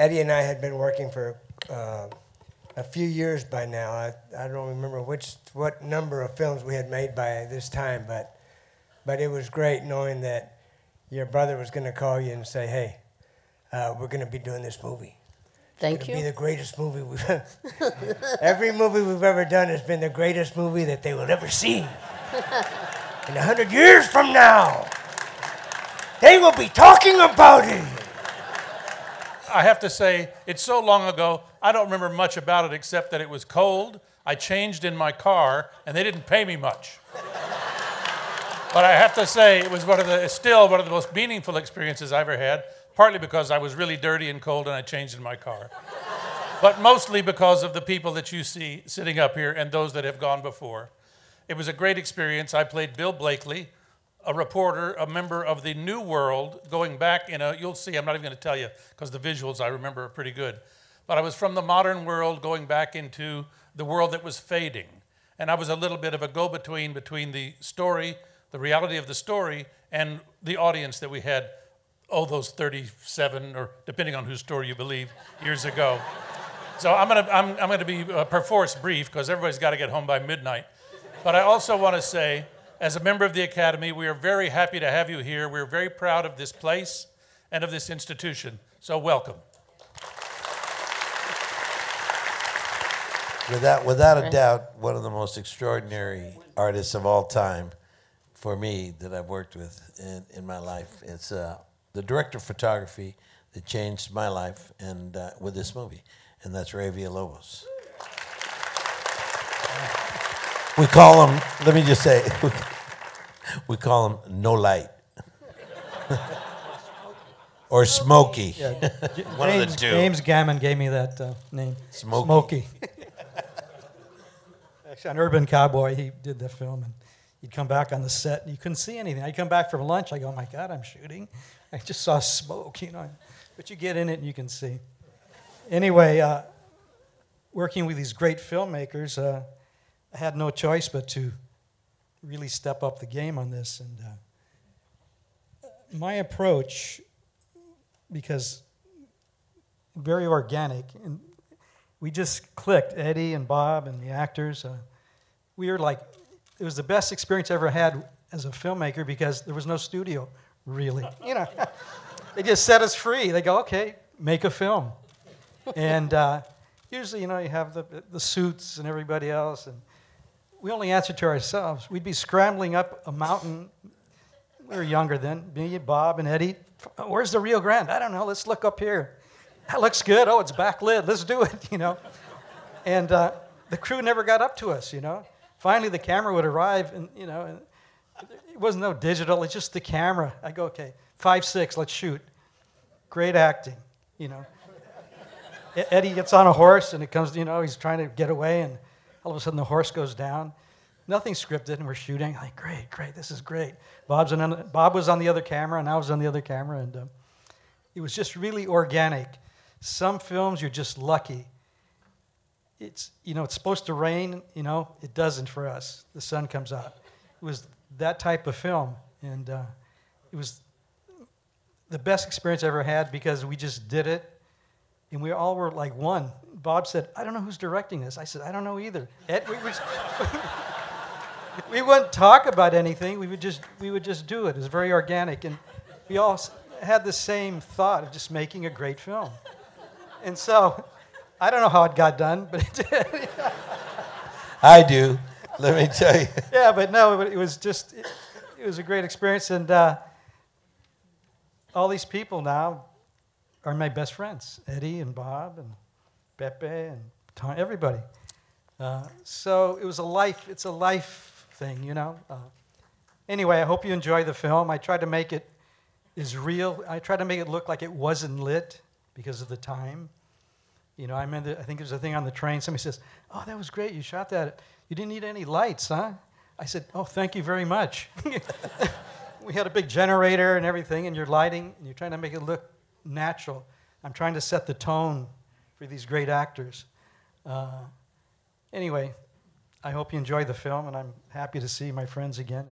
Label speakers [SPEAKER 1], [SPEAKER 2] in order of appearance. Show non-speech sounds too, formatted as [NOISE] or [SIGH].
[SPEAKER 1] Eddie and I had been working for uh, a few years by now. I, I don't remember which what number of films we had made by this time, but but it was great knowing that your brother was going to call you and say, "Hey, uh, we're going to be doing this movie."
[SPEAKER 2] Thank
[SPEAKER 1] It'll be the greatest movie we've [LAUGHS] every movie we've ever done has been the greatest movie that they will ever see. [LAUGHS] In a hundred years from now, they will be talking about it.
[SPEAKER 3] I have to say, it's so long ago, I don't remember much about it except that it was cold. I changed in my car, and they didn't pay me much. but I have to say, it was one of the, still one of the most meaningful experiences I ever had, partly because I was really dirty and cold and I changed in my car. but mostly because of the people that you see sitting up here and those that have gone before. It was a great experience. I played Bill Blakely, a reporter, a member of the New World, going back in a, you'll see, I'm not even going to tell you because the visuals I remember are pretty good. But I was from the modern world going back into the world that was fading. And I was a little bit of a go between between the story, the reality of the story, and the audience that we had, oh, those 37, or depending on whose story you believe, years ago. So I'm going to I'm, I'm gonna be uh, perforce brief because everybody's got to get home by midnight. But I also want to say, as a member of the Academy, we are very happy to have you here. We're very proud of this place and of this institution. So welcome.
[SPEAKER 4] Without, without a doubt, one of the most extraordinary artists of all time for me that I've worked with in, in my life. It's uh, the director of photography that changed my life and uh, with this movie, and that's Ray Villalobos. We call him, let me just say, [LAUGHS] we call him No Light. or Smokey. One of the
[SPEAKER 5] James,
[SPEAKER 4] two.
[SPEAKER 5] James Gammon gave me that uh, name.
[SPEAKER 4] Smokey.
[SPEAKER 5] Smokey. Actually, on Urban Cowboy, he did the film, and he'd come back on the set, and you couldn't see anything. I'd come back from lunch, I go, oh my God, I'm shooting. I just saw smoke, you know. But you get in it and you can see. Anyway, uh, working with these great filmmakers, uh, I had no choice but to really step up the game on this. And uh, my approach, because very organic, and we just clicked. Eddie and Bob and the actors. Uh, we were like, it was the best experience I ever had as a filmmaker because there was no studio, really. [LAUGHS] You know, they just set us free. They go, okay, make a film, and uh, usually, you know, you have the the suits and everybody else, and we only answered to ourselves. We'd be scrambling up a mountain. We were younger then. Me, Bob, and Eddie. Where's the Rio Grande? I don't know. Let's look up here. That looks good. Oh, it's backlit. Let's do it. [LAUGHS] You know, and uh, the crew never got up to us. You know, finally the camera would arrive, and you know, and it wasn't no digital. It's just the camera. I go, okay, five six. Let's shoot. Great acting. You know. Eddie gets on a horse, and it comes. You know, he's trying to get away, and all of a sudden the horse goes down. Nothing scripted, and we're shooting. Like, great, great, this is great. Bob's on, Bob was on the other camera, and I was on the other camera, and uh, it was just really organic. Some films you're just lucky. It's you know it's supposed to rain, you know it doesn't for us. The sun comes out. It was that type of film, and uh, it was the best experience I ever had because we just did it, and we all were like one. Bob said, "I don't know who's directing this." I said, "I don't know either." Ed, we, was, [LAUGHS] we wouldn't talk about anything. We would just we would just do it. It was very organic, and we all had the same thought of just making a great film. And so, I don't know how it got done, but it did. [LAUGHS]
[SPEAKER 4] I do. Let me tell you. [LAUGHS]
[SPEAKER 5] yeah, but no, it was just it, it was a great experience, and uh, all these people now are my best friends: Eddie and Bob and Pepe and Tom, everybody. Uh, so it was a life. It's a life thing, you know. Uh, anyway, I hope you enjoy the film. I tried to make it as real. I tried to make it look like it wasn't lit because of the time. You know, I remember. I think there was a thing on the train. Somebody says, "Oh, that was great. You shot that. You didn't need any lights, huh?" I said, "Oh, thank you very much." [LAUGHS] we had a big generator and everything, and you're lighting, and you're trying to make it look natural. I'm trying to set the tone for these great actors. Uh, anyway, I hope you enjoy the film, and I'm happy to see my friends again.